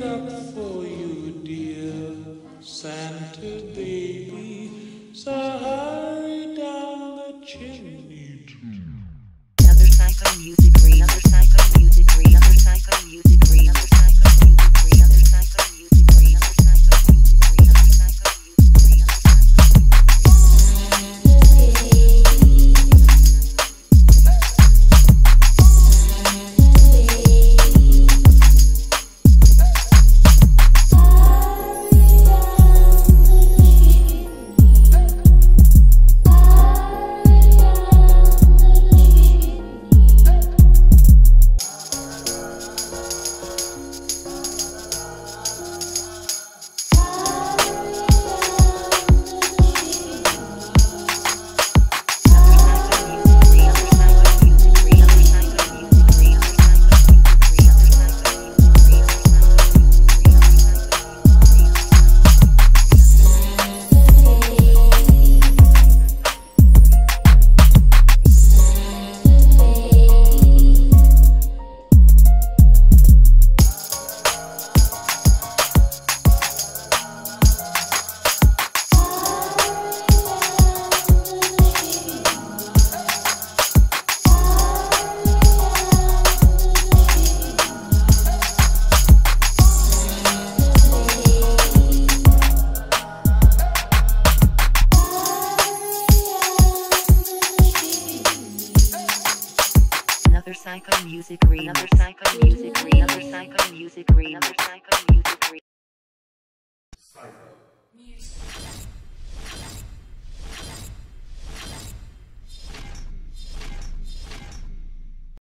it up for you, dear Santa baby. So hurry down the chimney too. Other Psychomuzik Another Psychomuzik re another Psychomuzik re other Psychomuzik re other psycho music re Psycho.